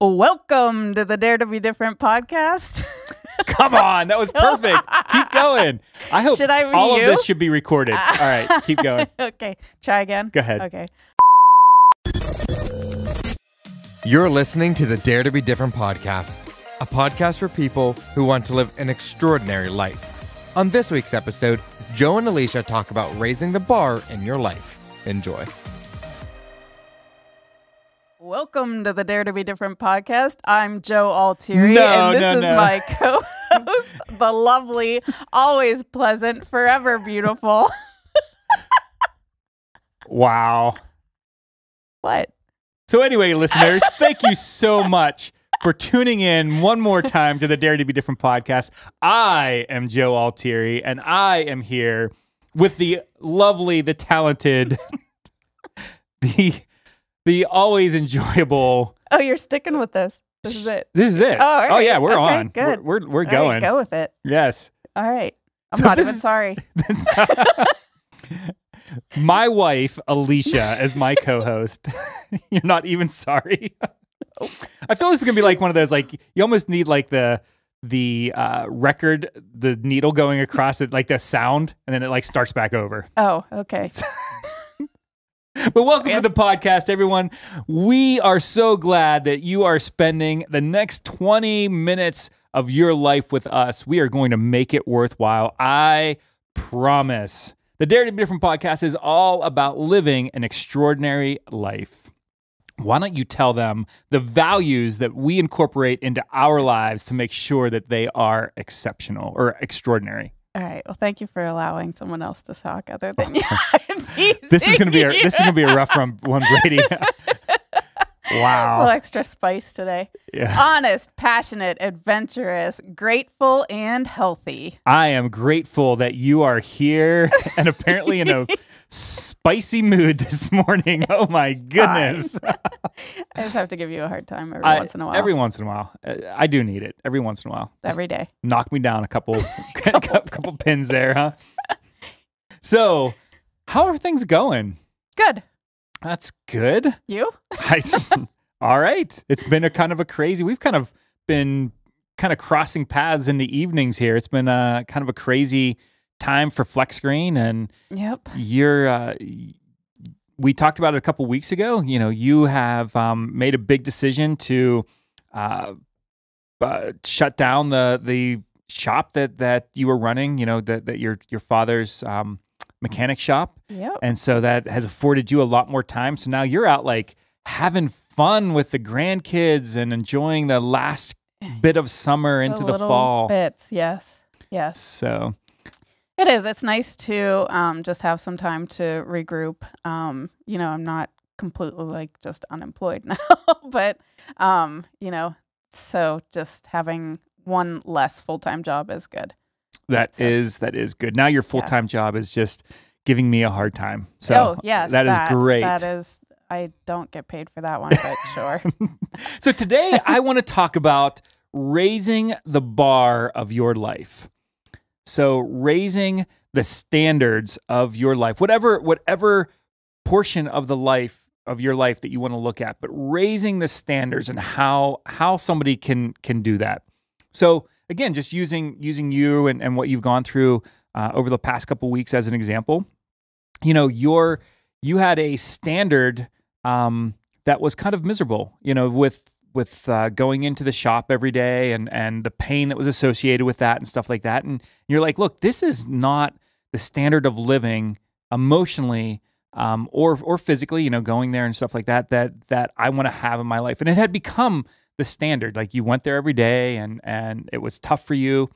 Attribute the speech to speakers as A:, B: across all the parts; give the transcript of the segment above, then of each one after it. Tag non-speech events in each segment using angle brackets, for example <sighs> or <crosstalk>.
A: Welcome to the Dare to Be Different podcast. <laughs>
B: Come on, that was perfect. keep going. I hope
A: Should I be
B: all
A: you?
B: of this should be recorded. All right, keep <laughs> going.
A: okay, try again.
B: Go ahead.
A: Okay.
C: You're listening to the Dare to Be Different podcast, a podcast for people who want to live an extraordinary life. On this week's episode, Joe and Alisha talk about raising the bar in your life. Enjoy.
A: Welcome to the Dare to Be Different podcast. I'm Joe Altieri,
B: No,
A: and this
B: no,
A: is
B: no.
A: my co-host, <laughs> the lovely, always pleasant, forever beautiful. <laughs>
B: Wow.
A: what?
B: So anyway, listeners, thank you so much for tuning in one more time to the Dare to Be Different podcast. I am Joe Altieri, and I am here with the lovely, the talented, <laughs> the the always enjoyable. <laughs>
A: Oh, you're sticking with this. This is it.
B: This is it.
A: Oh, all
B: oh yeah, we're
A: Okay,
B: on.
A: good.
B: We're we're, we're
A: right,
B: going.
A: go with it.
B: Yes.
A: All right. I'm
B: So
A: not even
B: is-
A: sorry. <laughs>
B: my wife Alisha as my co-host. <laughs> You're not even sorry. I feel this is gonna be like one of those like you almost need like the the uh, record, the needle going across it, like the sound, and then it like starts back over.
A: Oh, okay.
B: But welcome to the podcast, everyone. We are so glad that you are spending the next 20 minutes of your life with us. We are going to make it worthwhile. I promise. The Dare to Be Different podcast is all about living an extraordinary life. Why don't you tell them the values that we incorporate into our lives to make sure that they are exceptional or extraordinary?
A: All right. Well, thank you for allowing someone else to talk other oh. than you. <laughs>
B: This is gonna be a, this is gonna be a rough one, one Brady. <laughs>
A: a little
B: wow.
A: extra spice today.
B: Yeah.
A: Honest, passionate, adventurous, grateful, and healthy.
B: I am grateful that you are here and apparently in a <laughs> spicy mood <laughs> this morning. Oh my goodness. <laughs>
A: I just have to give you a hard time every
B: I-
A: once in a while.
B: Every once in a while. Uh, I do need it. Every once in a while.
A: Every day.
B: knock me down a couple <laughs> couple, couple pins there, huh? So, how are things going?
A: Good.
B: That's good.
A: You?
B: I, all right. It's been a kind of a crazy. We've kind of been kind of crossing paths in the evenings here. It's been a kind of a crazy time for Flex Screen, and
A: Yep.
B: you're. Uh, we talked about it a couple weeks ago. You know, you have um, made a big decision to uh, uh, shut down the the shop that that you were running. You know, that that your your father's um, mechanic shop
A: Yep.
B: and so that has afforded you a lot more time. So now you're out like having fun with the grandkids and enjoying the last <sighs> bit of summer into the,
A: little
B: fall.
A: bits. Yes. Yes.
B: So
A: It is. It's nice to um, just have some time to regroup. Um, you know, I'm not completely like just unemployed <laughs> now, but um, you know, so just having one less full time job is good.
B: that
A: So-
B: is that is good. Now your full time job is just giving me a hard time. So
A: oh yes,
B: that is great.
A: That is. I don't get paid for that one, but sure. <laughs>
B: so today I want to talk about raising the bar of your life. So raising the standards of your life, whatever whatever portion of the life of your life that you want to look at, but raising the standards and how how somebody can can do that. So again, just using using you and, and what you've gone through uh, over the past couple weeks as an example, you know, your you had a standard um, that was kind of miserable, you know, with with uh, going into the shop every day and and the pain that was associated with that and stuff like that. And you're like, look, this is not the standard of living emotionally um, or or physically, you know, going there and stuff like that that that I want to have in my life. And it had become the standard. Like you went there every day and and it was tough for you.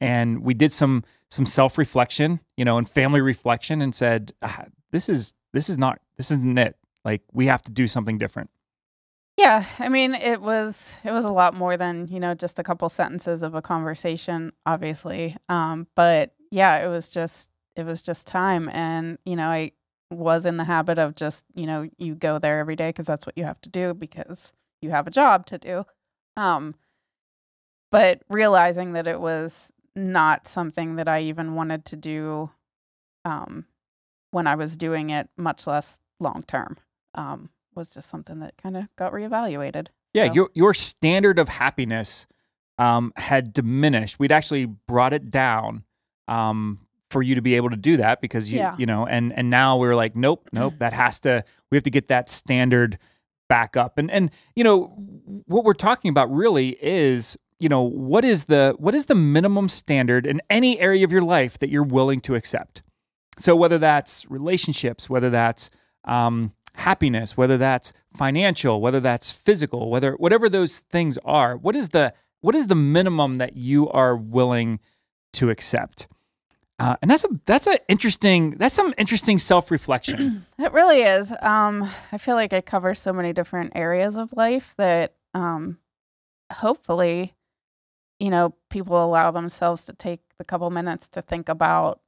B: And we did some some self reflection, you know, and family reflection, and said, ah, this is this is not this isn't it. Like we have to do something different.
A: Yeah, I mean, it was it was a lot more than you know just a couple sentences of a conversation, obviously. Um, but yeah, it was just it was just time, and you know, I was in the habit of just you know you go there every day because that's what you have to do because you have a job to do. Um, but realizing that it was not something that I even wanted to do, um, when I was doing it, much less long term. Um, was just something that kind of got reevaluated.
B: Yeah,
A: So-
B: your your standard of happiness um, had diminished. We'd actually brought it down um, for you to be able to do that because you
A: Yeah.
B: you know, and and now we're like, nope, nope, that has to. We have to get that standard back up. And and you know what we're talking about really is you know what is the what is the minimum standard in any area of your life that you're willing to accept. So whether that's relationships, whether that's um, happiness, whether that's financial, whether that's physical, whether whatever those things are, what is the what is the minimum that you are willing to accept? Uh, and that's a that's an interesting that's some interesting self reflection. <clears throat>
A: It really is. Um, I feel like I cover so many different areas of life that um, hopefully, you know, people allow themselves to take the couple minutes to think about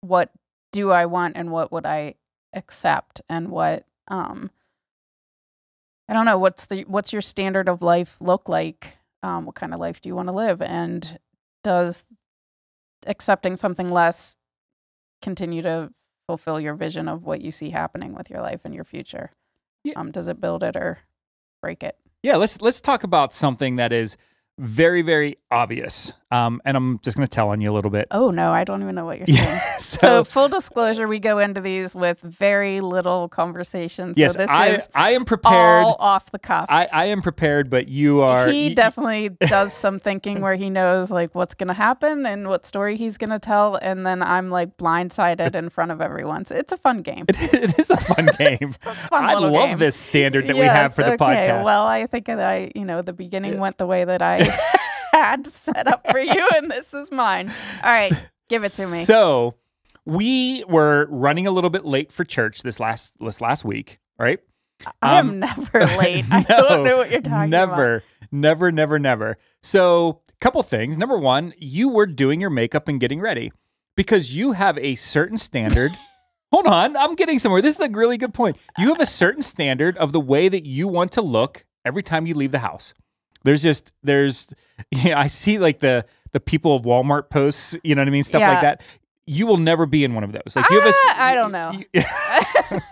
A: what do I want and what would I accept and what um, I don't know what's the what's your standard of life look like? Um, what kind of life do you want to live? And does accepting something less continue to fulfill your vision of what you see happening with your life and your future?
B: Yeah.
A: Um, does it build it or break it?
B: yeah, let's let's talk about something that is very very obvious. Um, and I'm just going to tell on you a little bit.
A: Oh no, I don't even know what you're <laughs> saying.
B: Yeah.
A: So,
B: So,
A: full disclosure, we go into these with very little conversation.
B: yes,
A: so this
B: I
A: is
B: I am prepared.
A: all off the cuff.
B: I, I am prepared, but you are.
A: he definitely <laughs> does some thinking where he knows like what's going to happen and what story he's going to tell, and then I'm like blindsided in front of everyone. So it's a fun game.
B: it is a fun <laughs> game.
A: a fun
B: I love
A: game.
B: this standard that we have for the
A: okay.
B: podcast.
A: Well, I think that I, you know, the beginning went the way that I <laughs> had set up for you, and this is mine. All right, give it to me.
B: So we were running a little bit late for church this last this last week, right?
A: I
B: um,
A: am never <laughs> late. I don't know what you're talking about.
B: never, never, never, never. So, couple things. Number one, you were doing your makeup and getting ready because you have a certain standard. <laughs> Hold on, I'm getting somewhere. This is a really good point. You have a certain standard of the way that you want to look every time you leave the house. There's just there's <laughs> yeah, I see like the the people of Walmart posts, you know what I mean, stuff
A: Yeah.
B: like that. You will never be in one of those. Like you have a
A: Ah, I don't know. <laughs>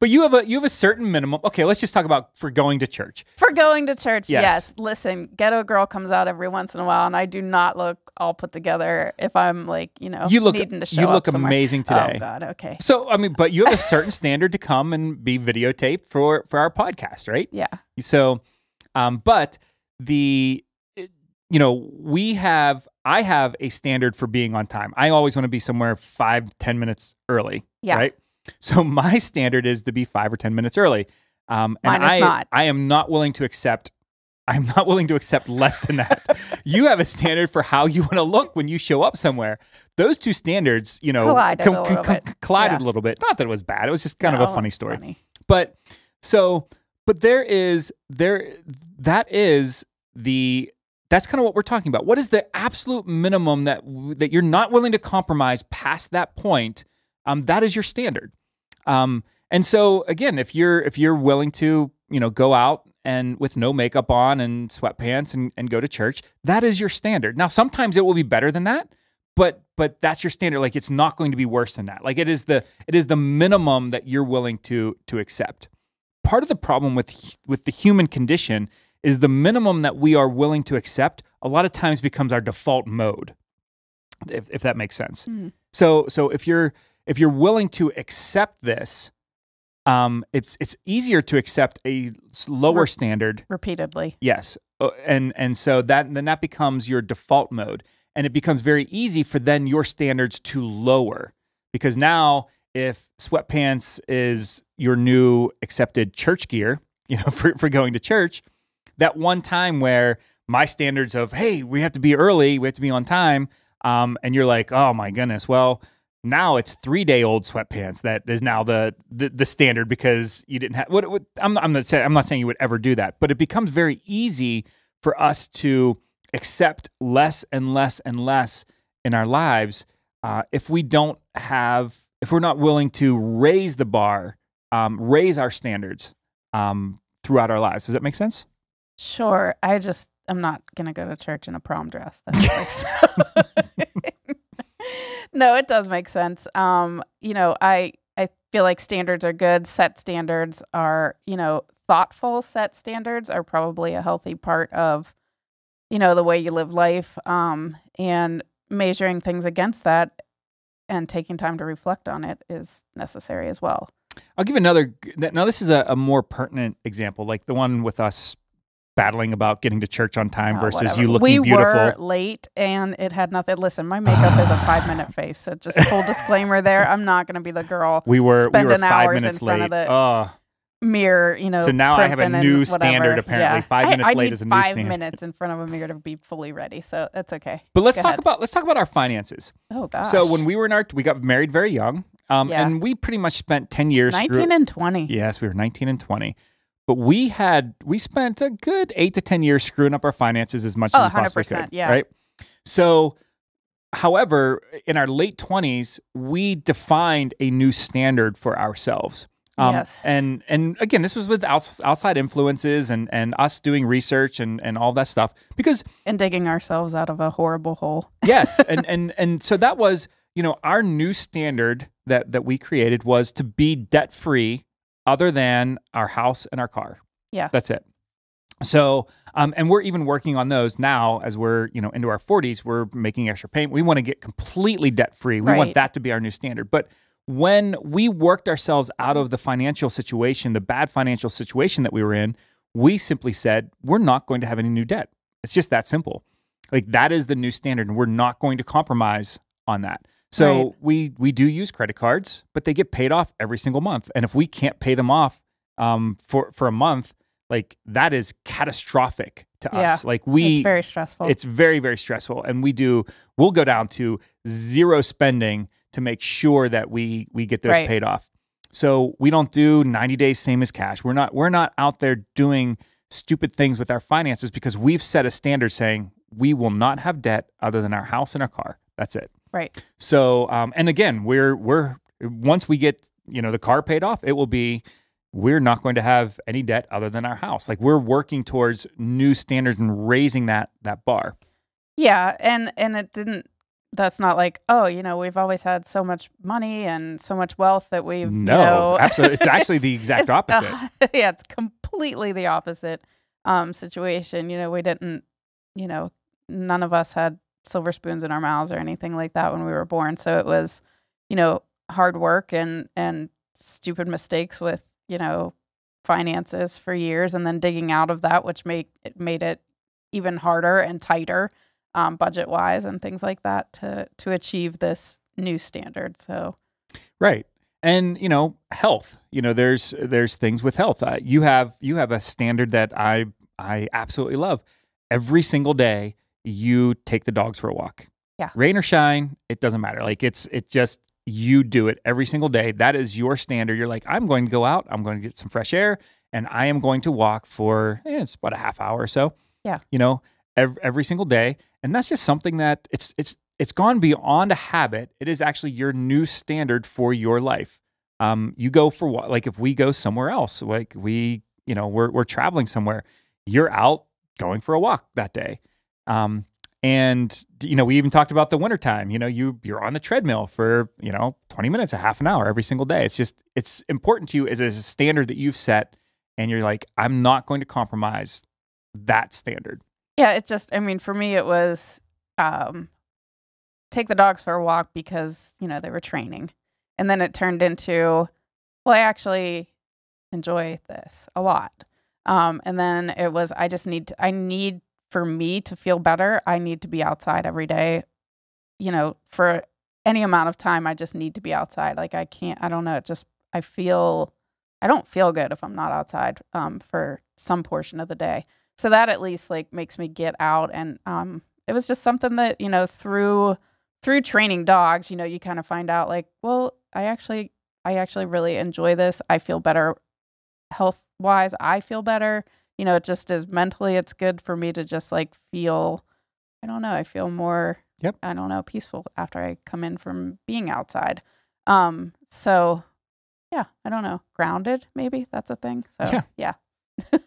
B: but you have a you have a certain minimum. Okay, let's just talk about for going to church.
A: For going to church,
B: Yes.
A: yes. Listen, Ghetto Girl comes out every once in a while, and I do not look all put together if I'm like, you know,
B: You look
A: needing to show
B: you look amazing today.
A: Oh God, okay,
B: So I mean, but you have a certain standard to come and be videotaped for for our podcast, right? <laughs>
A: yeah,
B: So, um, but the you know we have I have a standard for being on time. I always want to be somewhere five ten minutes early.
A: Yeah.
B: Right. So <laughs> my standard is to be five or ten minutes early. Um, and
A: Mine is
B: I,
A: not.
B: I am not willing to accept. I'm not willing to accept less than that. <laughs> you have a standard for how you want to look when you show up somewhere. Those two standards, you know,
A: Collided a little bit.
B: collided
A: Yeah.
B: a little bit. Not that it was bad. It was just kind of a funny story.
A: funny.
B: But so, but there is there that is the that's kind of what we're talking about. What is the absolute minimum that that you're not willing to compromise past that point? Um, that is your standard. Um, and so again, if you're if you're willing to you know go out and with no makeup on and sweatpants and, and go to church, that is your standard. Now sometimes it will be better than that, but but that's your standard. Like it's not going to be worse than that. Like it is the it is the minimum that you're willing to to accept. Part of the problem with with the human condition is the minimum that we are willing to accept a lot of times becomes our default mode. If, if that makes sense.
A: Mhm.
B: So so if you're if you're willing to accept this, um, it's it's easier to accept a lower
A: Re-
B: standard
A: repeatedly.
B: Yes, Uh, and and so that then that becomes your default mode, and it becomes very easy for then your standards to lower because now if sweatpants is your new accepted church gear, you know, <laughs> for for going to church, that one time where my standards of hey we have to be early, we have to be on time, um, and you're like oh my goodness, well now it's three day old sweatpants that is now the, the the standard because you didn't have what, what I'm I'm not saying I'm not saying you would ever do that, but it becomes very easy for us to accept less and less and less in our lives uh, if we don't have if we're not willing to raise the bar, um, raise our standards um, throughout our lives. Does that make sense?
A: Sure. I just I'm not gonna go to church in a prom dress. <laughs> <laughs> No, it does make sense. Um, you know, I I feel like standards are good. Set standards are, you know, thoughtful set standards are probably a healthy part of, you know, the way you live life. Um, and measuring things against that and taking time to reflect on it is necessary as well.
B: I'll give another. Now, this is a, a more pertinent example, like the one with us battling about getting to church on time
A: Oh,
B: versus
A: whatever.
B: you looking
A: we
B: beautiful.
A: were late and it had nothing. Listen, my makeup is a five minute <sighs> face. So just full disclaimer there. I'm not going to be the girl
B: we were we were
A: spending
B: five
A: hours in front
B: late.
A: of the-
B: oh,
A: mirror, you know.
B: So now I have a new standard, apparently.
A: Yeah.
B: Five minutes
A: I
B: late is a new
A: five
B: standard.
A: minutes in front of a mirror to be fully ready. So that's okay.
B: but let's
A: Go
B: talk
A: ahead.
B: about let's talk about our finances.
A: Oh gosh.
B: So when we were in our we got married very young, um,
A: Yeah.
B: and we pretty much spent ten years. screw-
A: 19 and 20.
B: Yes, we were 19 and 20. But we had we spent a good 8 to 10 years screwing up our finances as much
A: Oh,
B: as we possibly
A: 100%,
B: could,
A: yeah.
B: right? So however, in our late 20s, we defined a new standard for ourselves. Um,
A: Yes.
B: And and again, this was with outside influences and and us doing research and and all that stuff because
A: And digging ourselves out of a horrible hole.
B: yes <laughs> and and and so that was you know our new standard that that we created was to be debt free other than our house and our car.
A: Yeah.
B: that's it. So um and we're even working on those now as we're you know into our 40s we're making extra payment. We want to get completely debt free we want that to be our new standard. But when we worked ourselves out of the financial situation the bad financial situation that we were in we simply said we're not going to have any new debt. It's just that simple. Like that is the new standard and we're not going to compromise on that so
A: Right.
B: we we do use credit cards but they get paid off every single month and if we can't pay them off um, for for a month like that is catastrophic to
A: Yeah.
B: us like we
A: it's very stressful.
B: it's very very stressful and we do we'll go down to zero spending to make sure that we we get those
A: Right.
B: paid off so we don't do 90 days same as cash we're not we're not out there doing stupid things with our finances because we've set a standard saying we will not have debt other than our house and our car that's it
A: right.
B: so, um, and again, we're we're once we get you know the car paid off, it will be we're not going to have any debt other than our house. Like we're working towards new standards and raising that that bar.
A: Yeah, and and it didn't. That's not like oh, you know, we've always had so much money and so much wealth that we've
B: No,
A: you know,
B: absolutely, it's actually <laughs> the exact opposite.
A: uh, <laughs> yeah, it's completely the opposite um, situation. You know, we didn't. You know, none of us had silver spoons in our mouths or anything like that when we were born. So it was, you know, hard work and and stupid mistakes with you know finances for years, and then digging out of that, which made it made it even harder and tighter um, budget wise and things like that to to achieve this new standard. So
B: Right. And you know, health. You know, there's there's things with health. Uh, you have you have a standard that I I absolutely love. Every single day, you take the dogs for a walk.
A: Yeah.
B: Rain or shine, it doesn't matter. Like it's it just you do it every single day. That is your standard. You're like, I'm going to go out. I'm going to get some fresh air, and I am going to walk for eh, it's about a half hour or so.
A: Yeah.
B: You know, every, every single day, and that's just something that it's it's it's gone beyond a habit. It is actually your new standard for your life. Um, you go for what? Like if we go somewhere else, like we, you know, we're we're traveling somewhere, you're out going for a walk that day. Um, and you know, we even talked about the wintertime. You know, you you're on the treadmill for you know 20 minutes, a half an hour every single day. It's just it's important to you as a standard that you've set, and you're like, I'm not going to compromise that standard.
A: Yeah, it just I mean, for me it was um take the dogs for a walk because, you know, they were training. And then it turned into well, I actually enjoy this a lot. Um and then it was I just need to, I need for me to feel better, I need to be outside every day. You know, for any amount of time I just need to be outside. Like I can't I don't know, it just I feel I don't feel good if I'm not outside um for some portion of the day so that at least like makes me get out and um it was just something that you know through through training dogs you know you kind of find out like well i actually i actually really enjoy this i feel better health wise i feel better you know it just is mentally it's good for me to just like feel i don't know i feel more
B: Yep.
A: i don't know peaceful after i come in from being outside um so yeah i don't know grounded maybe that's a thing so
B: Yeah.
A: yeah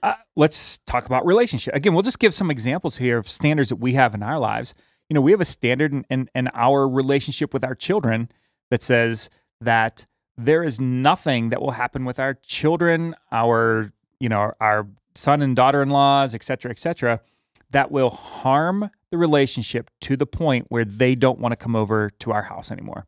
B: uh, let's talk about relationship again we'll just give some examples here of standards that we have in our lives you know we have a standard in, in, in our relationship with our children that says that there is nothing that will happen with our children our you know, our, our son and daughter-in-laws, et cetera, et cetera, that will harm the relationship to the point where they don't want to come over to our house anymore.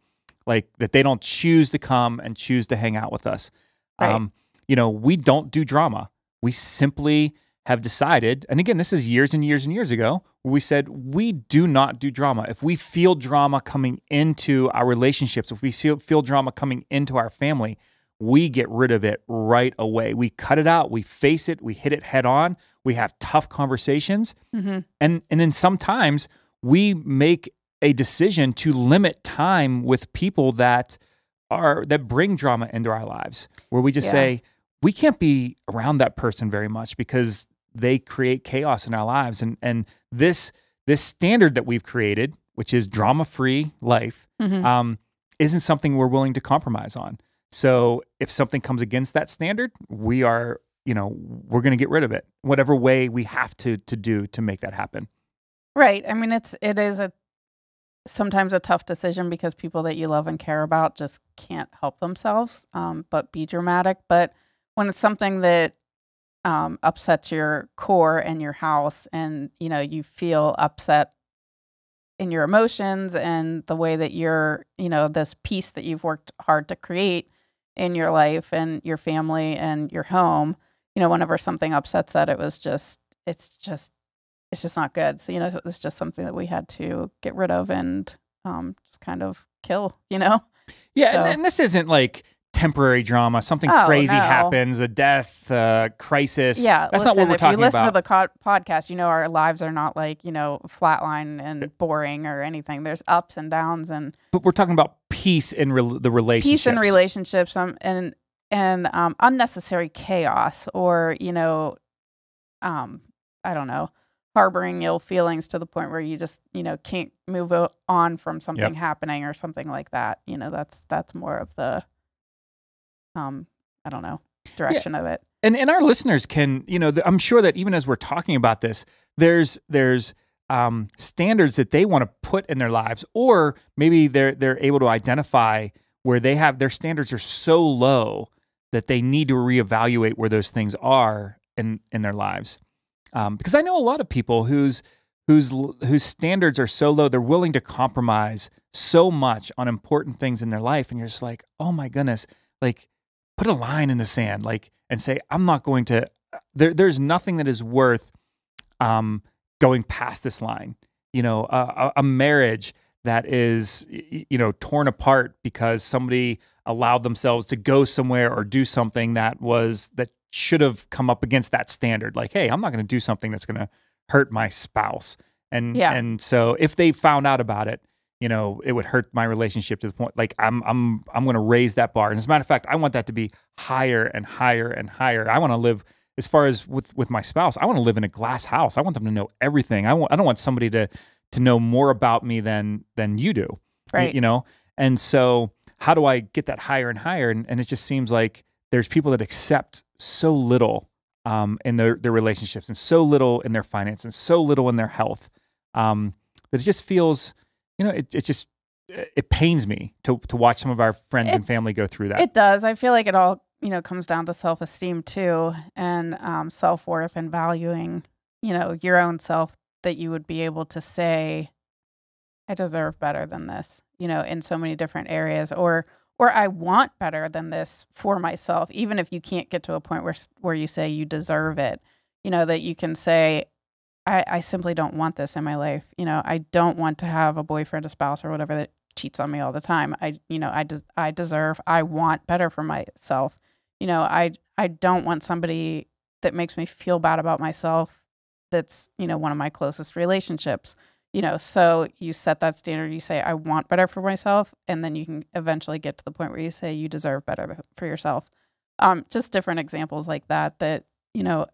B: Like that they don't choose to come and choose to hang out with us.
A: Right.
B: Um, you know, we don't do drama. We simply have decided, and again, this is years and years and years ago, where we said we do not do drama. If we feel drama coming into our relationships, if we feel, feel drama coming into our family, we get rid of it right away. We cut it out, we face it, we hit it head on, we have tough conversations.
A: Mm-hmm.
B: And and then sometimes we make a decision to limit time with people that are that bring drama into our lives where we just
A: Yeah.
B: say we can't be around that person very much because they create chaos in our lives and and this this standard that we've created which is drama free life
A: Mm-hmm.
B: um, isn't something we're willing to compromise on so if something comes against that standard we are you know we're going to get rid of it whatever way we have to to do to make that happen
A: Right. I mean, it's it is a sometimes a tough decision because people that you love and care about just can't help themselves, um, but be dramatic. But when it's something that um, upsets your core and your house, and you know you feel upset in your emotions and the way that you're, you know, this piece that you've worked hard to create in your life and your family and your home, you know, whenever something upsets that, it was just, it's just it's just not good. So, you know, it was just something that we had to get rid of and um, just kind of kill, you know?
B: Yeah,
A: So-
B: and, and this isn't like temporary drama. Something
A: Oh,
B: crazy
A: no.
B: happens, a death, uh, crisis.
A: Yeah.
B: that's
A: listen,
B: not what we're talking about.
A: if you listen
B: about.
A: to the co- podcast, you know, our lives are not like, you know, flatline and boring or anything. There's ups and downs and
B: but we're talking about peace in rel the relationship.
A: peace in relationships um, and, and um, unnecessary chaos or, you know, um, I don't know, harboring ill feelings to the point where you just, you know, can't move on from something happening or something like that. You know, that's that's more of the um, I don't know, direction of it.
B: and and our listeners can you know i'm sure that even as we're talking about this there's there's um, standards that they want to put in their lives or maybe they're they're able to identify where they have their standards are so low that they need to reevaluate where those things are in in their lives um, because i know a lot of people whose whose whose standards are so low they're willing to compromise so much on important things in their life and you're just like oh my goodness like put a line in the sand like and say i'm not going to there, there's nothing that is worth um, going past this line. You know a, a- marriage that is you know torn apart because somebody allowed themselves to go somewhere or do something that was that should have come up against that standard. Like hey i'm not going to do something that's going to hurt my spouse. And
A: Yeah.
B: and so if they found out about it you know it would hurt my relationship to the point like i'm i'm i'm going to raise that bar. And as a matter of fact i want that to be higher and higher and higher. I want to live as far as with with my spouse i want to live in a glass house. I want them to know everything. I want i don't want somebody to to know more about me than than you do
A: Right.
B: you know? And so how do i get that higher and higher? And, and it just seems like there's people that accept so little um, in their, their relationships and so little in their finance and so little in their health um, that it just feels you know it, it just it pains me to, to watch some of our friends
A: It-
B: and family go through that
A: It does. I feel like it all, you know, comes down to self esteem too and um, self worth and valuing, you know, your own self that you would be able to say, I deserve better than this, you know, in so many different areas or or I want better than this for myself, even if you can't get to a point where where you say you deserve it, you know, that you can say, I, I simply don't want this in my life. You know, I don't want to have a boyfriend, a spouse, or whatever that cheats on me all the time. I, you know, I, des- I deserve, I want better for myself. You know, I, I don't want somebody that makes me feel bad about myself. That's, you know, one of my closest relationships. You know, so you set that standard. You say, I want better for myself, and then you can eventually get to the point where you say you deserve better for yourself. Um, just different examples like that. That you know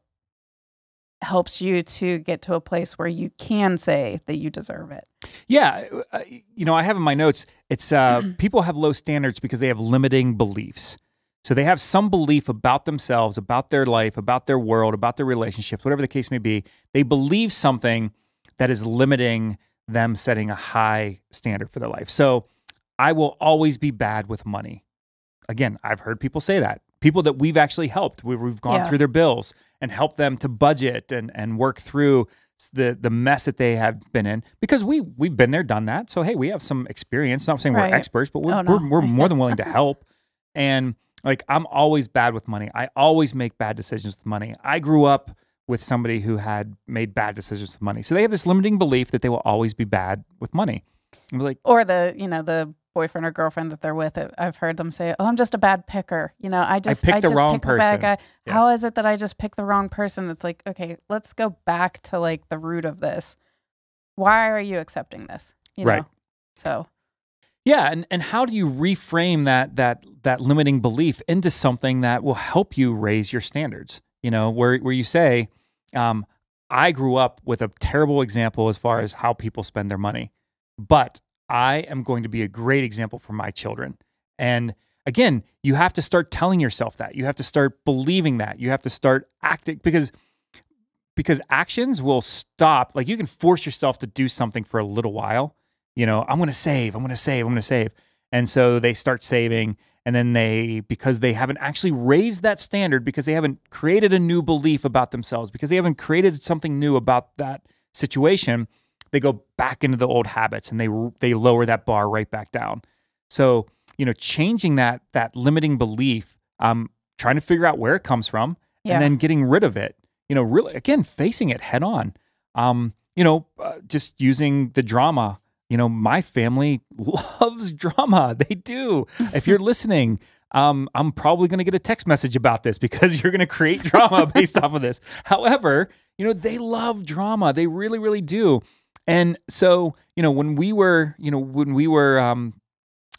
A: helps you to get to a place where you can say that you deserve it.
B: Yeah, uh, you know, I have in my notes. It's uh, <clears throat> people have low standards because they have limiting beliefs. So they have some belief about themselves, about their life, about their world, about their relationships, whatever the case may be. They believe something that is limiting them setting a high standard for their life. So I will always be bad with money. Again, I've heard people say that. people that we've actually helped. We, we've gone
A: Yeah.
B: through their bills and help them to budget and and work through the the mess that they have been in because we we've been there, done that. So hey, we have some experience. Not saying
A: Right.
B: we're experts, but we're
A: Oh, no.
B: we're, we're more than willing to <laughs> help. And like I'm always bad with money. I always make bad decisions with money. I grew up with somebody who had made bad decisions with money. So they have this limiting belief that they will always be bad with money. Like,
A: or the you know the boyfriend or girlfriend that they're with I- i've heard them say oh i'm just a bad picker you know i just I
B: picked the
A: just
B: wrong
A: picked the bad
B: person."
A: guy. how
B: Yes.
A: is it that i just picked the wrong person it's like okay let's go back to like the root of this why are you accepting this you
B: Right.
A: know so
B: Yeah, and, and how do you reframe that that that limiting belief into something that will help you raise your standards? You know, where where you say, um, I grew up with a terrible example as far as how people spend their money, but I am going to be a great example for my children. And again, you have to start telling yourself that. You have to start believing that. You have to start acting because because actions will stop. Like you can force yourself to do something for a little while. You know, I'm going to save, I'm going to save, I'm going to save. And so they start saving and then they because they haven't actually raised that standard because they haven't created a new belief about themselves because they haven't created something new about that situation, they go back into the old habits and they they lower that bar right back down. So, you know, changing that that limiting belief, um trying to figure out where it comes from
A: yeah
B: and then getting rid of it. You know, really again facing it head on. Um, you know, uh, just using the drama. You know, my family <laughs> loves drama. They do. if you're <laughs> listening, um, I'm probably going to get a text message about this because <laughs> you're going to create drama based off of this. However, you know, they love drama. They really, really do. And so, you know, when we were, you know, when we were um,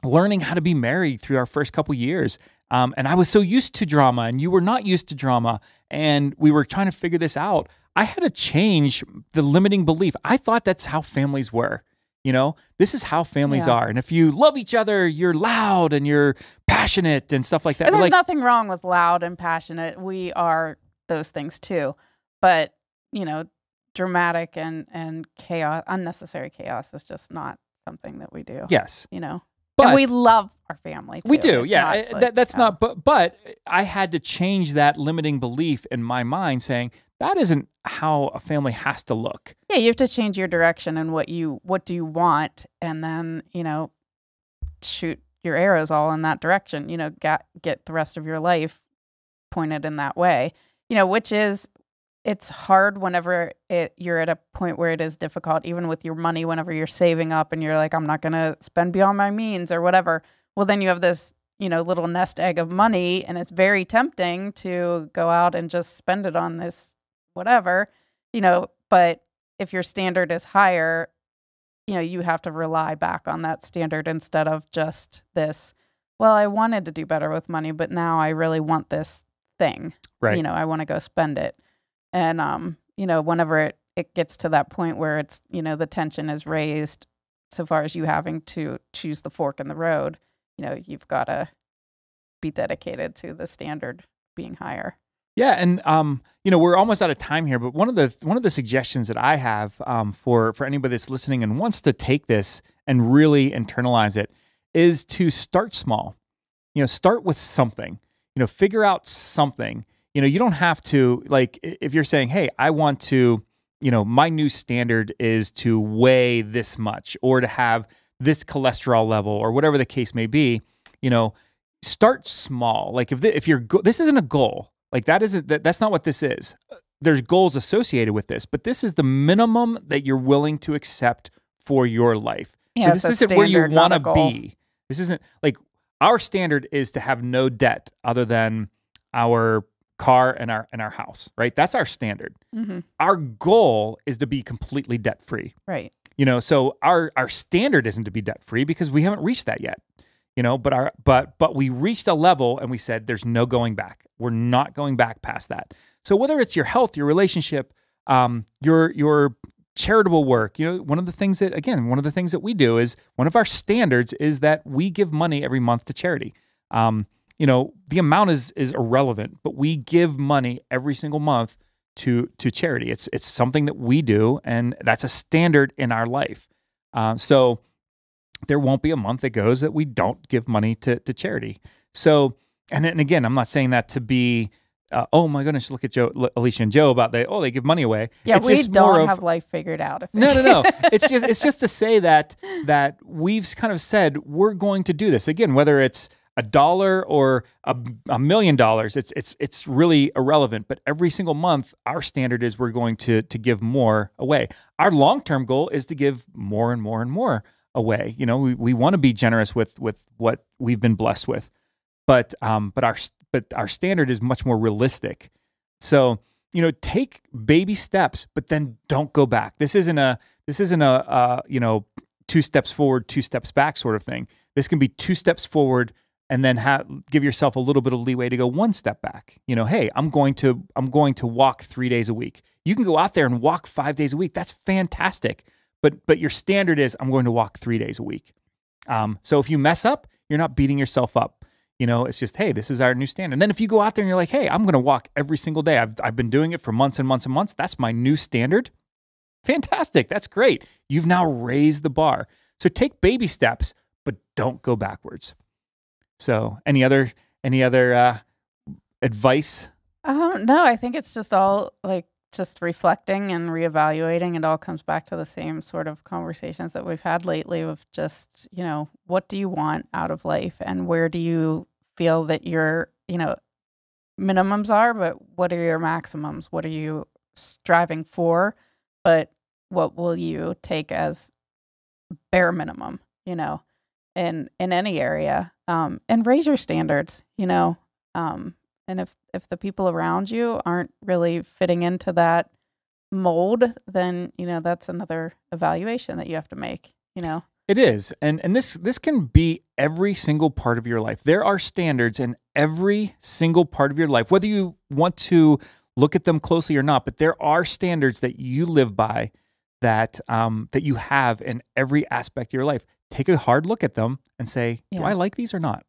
B: learning how to be married through our first couple years, um, and I was so used to drama, and you were not used to drama, and we were trying to figure this out. I had to change the limiting belief. I thought that's how families were. You know, this is how families
A: Yeah.
B: are. And if you love each other, you're loud and you're passionate and stuff like that.
A: and there's
B: like,
A: nothing wrong with loud and passionate we are those things too but you know dramatic and and chaos unnecessary chaos is just not something that we do
B: yes,
A: you know
B: but
A: and we love our family.
B: We do,
A: It's
B: yeah.
A: not
B: I-
A: like,
B: that, that's
A: oh,
B: not, but but I had to change that limiting belief in my mind, saying that isn't how a family has to look.
A: Yeah, you have to change your direction and what you what do you want, and then you know, shoot your arrows all in that direction. You know, get get the rest of your life pointed in that way. You know, which is it's hard whenever it you're at a point where it is difficult, even with your money. Whenever you're saving up and you're like, I'm not going to spend beyond my means or whatever. Well, then you have this you know little nest egg of money, and it's very tempting to go out and just spend it on this whatever. You know, but if your standard is higher, you know, you have to rely back on that standard instead of just this, well, I wanted to do better with money, but now I really want this thing.
B: Right.
A: You know, I want to go spend it. And um, you know, whenever it, it gets to that point where it's, you know, the tension is raised so far as you having to choose the fork in the road, you know, you've got to be dedicated to the standard being higher.
B: Yeah, and um, you know, we're almost out of time here, but one of the one of the suggestions that I have um, for for anybody that's listening and wants to take this and really internalize it is to start small. You know, start with something. You know, figure out something. You know, you don't have to like if you're saying, "Hey, I want to," you know, my new standard is to weigh this much or to have this cholesterol level or whatever the case may be. You know, start small. Like if the, if you're go- this isn't a goal. Like that isn't that, that's not what this is. Uh, there's goals associated with this, but this is the minimum that you're willing to accept for your life.
A: Yeah,
B: so this isn't where you want to be. This isn't like our standard is to have no debt other than our car and our and our house, right? That's our standard.
A: hmm
B: Our goal is to be completely debt free.
A: Right.
B: You know, so our our standard isn't to be debt free because we haven't reached that yet. You know, but our but but we reached a level and we said there's no going back. We're not going back past that. So whether it's your health, your relationship, um, your your charitable work, you know, one of the things that again, one of the things that we do is one of our standards is that we give money every month to charity. Um, you know, the amount is is irrelevant, but we give money every single month to to charity. It's it's something that we do, and that's a standard in our life. Uh, so there won't be a month that goes that we don't give money to to charity. So and and again, I'm not saying that to be. Uh, oh my goodness! Look at Joe, Alisha, and Joe about the oh they give money away.
A: Yeah,
B: It's
A: we
B: just
A: don't
B: of-
A: have life figured out.
B: No, no, no. <laughs> It's just it's just to say that that we've kind of said we're going to do this again, whether it's a dollar or a, a million dollars. It's it's it's really irrelevant. But every single month, our standard is we're going to to give more away. Our long term goal is to give more and more and more away. You know, we, we want to be generous with with what we've been blessed with, but um, but our but our standard is much more realistic. So you know, take baby steps, but then don't go back. This isn't a this isn't a uh, you know two steps forward, two steps back sort of thing. This can be two steps forward and then have give yourself a little bit of leeway to go one step back. You know, hey, I'm going to I'm going to walk 3 days a week. You can go out there and walk 5 days a week. That's fantastic. But but your standard is I'm going to walk 3 days a week. Um, so if you mess up, you're not beating yourself up. You know, it's just, hey, this is our new standard. And then if you go out there and you're like, hey, I'm going to walk every single day. I've, I've been doing it for months and months and months. That's my new standard. Fantastic. That's great. You've now raised the bar. So take baby steps, but don't go backwards. So any other any other uh, advice?
A: Um, no, I think it's just all like just reflecting and reevaluating. It all comes back to the same sort of conversations that we've had lately of just, you know, what do you want out of life and where do you feel that your, you know, minimums are, but what are your maximums? What are you striving for? But what will you take as bare minimum, you know, in in any area? Um, and raise your standards, you know. Um, and if if the people around you aren't really fitting into that mold, then you know that's another evaluation that you have to make. You know,
B: It is. And and this this can be every single part of your life. There are standards in every single part of your life, whether you want to look at them closely or not, but there are standards that you live by that um, that you have in every aspect of your life. Take a hard look at them and say, do I like these or not?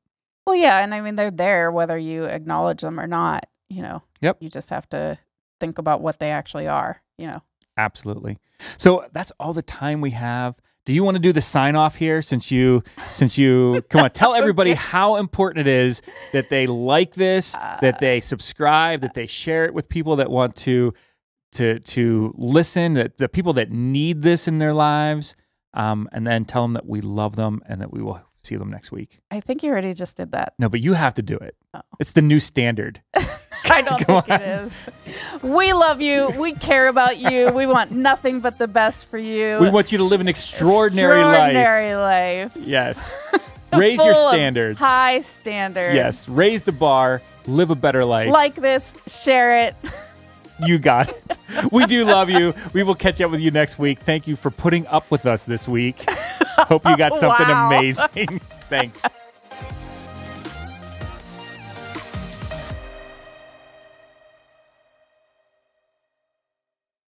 A: well, yeah, and I mean they're there whether you acknowledge them or not. You know,
B: Yep.
A: You just have to think about what they actually are. You know,
B: Absolutely. So that's all the time we have. Do you want to do the sign off here since you since you come on tell <laughs> everybody how important it is that they like this, that uh, they subscribe, that they share it with people that want to to to listen, that the people that need this in their lives, um, and then tell them that we love them and that we will see them next week.
A: I think you already just did that.
B: No, but you have to do it.
A: Oh.
B: It's the new standard. <laughs>
A: I don't <laughs> think it is. We love you. We care about you. We want nothing but the best for you.
B: We want you to live an extraordinary, life.
A: Extraordinary life.
B: Yes. <laughs> Raise your standards.
A: High standards.
B: Yes, raise the bar, live a better life.
A: Like this, share it.
B: You got it. We do love you. We will catch up with you next week. Thank you for putting up with us this week. Hope you got <laughs> something
A: Wow.
B: amazing. <laughs> Thanks.